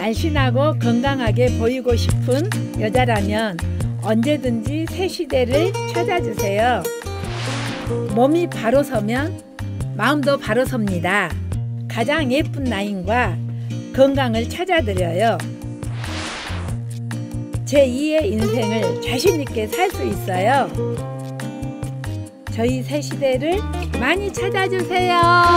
날씬하고 건강하게 보이고 싶은 여자라면 언제든지 새 시대를 찾아주세요. 몸이 바로 서면 마음도 바로 섭니다. 가장 예쁜 나인과 건강을 찾아드려요. 제2의 인생을 자신있게 살 수 있어요. 저희 새 시대를 많이 찾아주세요.